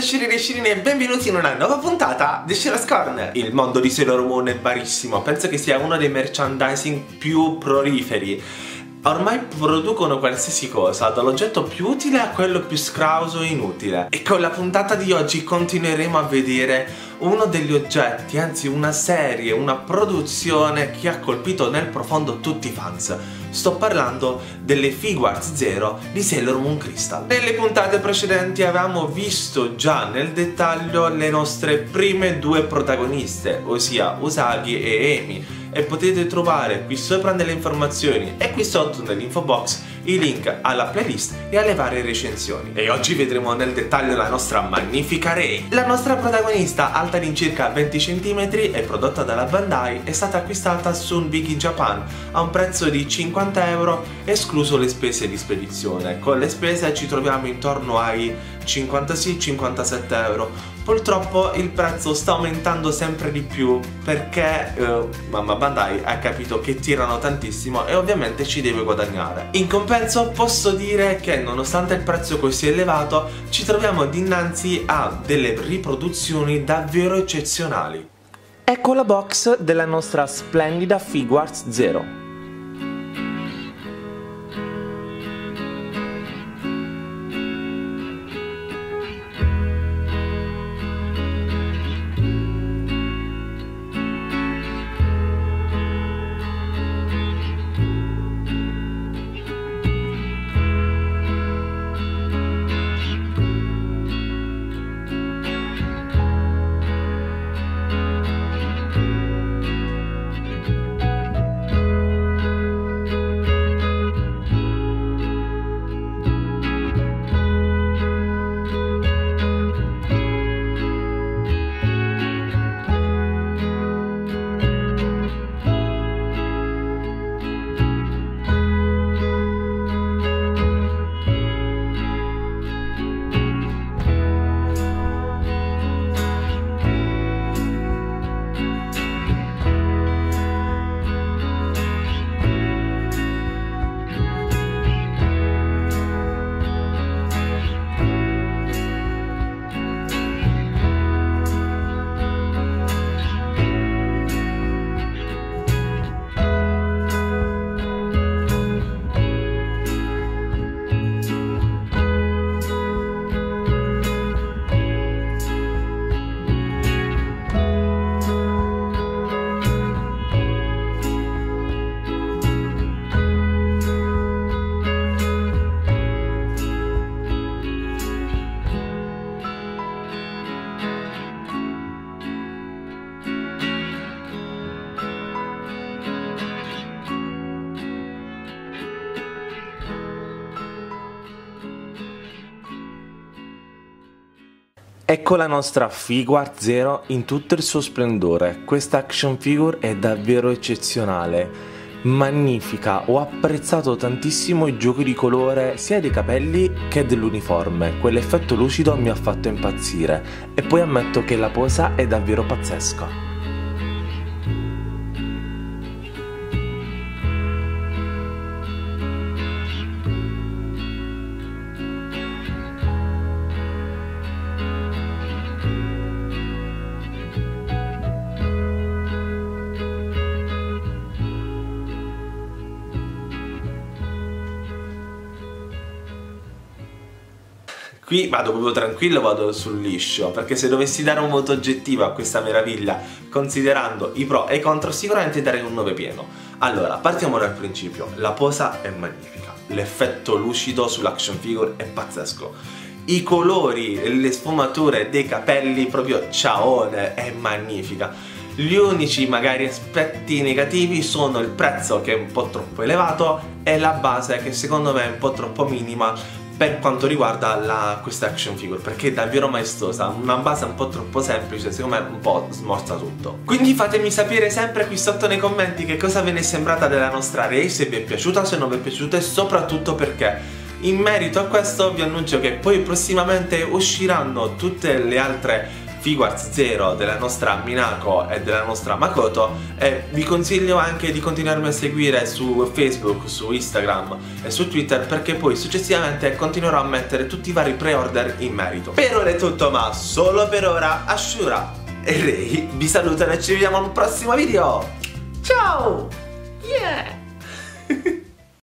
scirini e scirini e benvenuti in una nuova puntata di Shira's Corner. Il mondo di Sailor Moon è varissimo, penso che sia uno dei merchandising più proliferi Ormai producono qualsiasi cosa, dall'oggetto più utile a quello più scrauso e inutile. E con la puntata di oggi continueremo a vedere uno degli oggetti, anzi una serie, una produzione che ha colpito nel profondo tutti i fans. Sto parlando delle Figuarts Zero di Sailor Moon Crystal. Nelle puntate precedenti avevamo visto già nel dettaglio le nostre prime due protagoniste, ossia Usagi e Amy e potete trovare qui sopra nelle informazioni e qui sotto nell'info box i link alla playlist e alle varie recensioni. E oggi vedremo nel dettaglio la nostra magnifica Rei. La nostra protagonista, alta di circa 20 cm e prodotta dalla Bandai, è stata acquistata su un Big in Japan a un prezzo di 50 euro escluso le spese di spedizione. Con le spese ci troviamo intorno ai 56-57 euro. Purtroppo il prezzo sta aumentando sempre di più perché eh, mamma Bandai ha capito che tirano tantissimo e ovviamente ci deve guadagnare. In compenso posso dire che nonostante il prezzo così elevato ci troviamo dinanzi a delle riproduzioni davvero eccezionali. Ecco la box della nostra splendida Figuarts Zero. Ecco la nostra Figuart Zero in tutto il suo splendore. Questa action figure è davvero eccezionale, magnifica. Ho apprezzato tantissimo i giochi di colore sia dei capelli che dell'uniforme. Quell'effetto lucido mi ha fatto impazzire e poi ammetto che la posa è davvero pazzesca. Qui vado proprio tranquillo, vado sul liscio, perché se dovessi dare un voto oggettivo a questa meraviglia, considerando i pro e i contro, sicuramente darei un 9 pieno. Allora, partiamo dal principio. La posa è magnifica, l'effetto lucido sull'action figure è pazzesco. I colori, le sfumature dei capelli, proprio ciaone, è magnifica. Gli unici magari aspetti negativi sono il prezzo che è un po' troppo elevato e la base che secondo me è un po' troppo minima per quanto riguarda la, questa action figure perché è davvero maestosa una base un po' troppo semplice secondo me un po' smorza tutto. Quindi fatemi sapere sempre qui sotto nei commenti che cosa ve ne è sembrata della nostra Ray se vi è piaciuta se non vi è piaciuta e soprattutto perché. In merito a questo vi annuncio che poi prossimamente usciranno tutte le altre Figuarts Zero, della nostra Minako e della nostra Makoto e vi consiglio anche di continuarmi a seguire su Facebook, su Instagram e su Twitter perché poi successivamente continuerò a mettere tutti i vari pre-order in merito. Per ora è tutto ma solo per ora Ashura e Rei vi salutano e ci vediamo al prossimo video! Ciao! Yeah!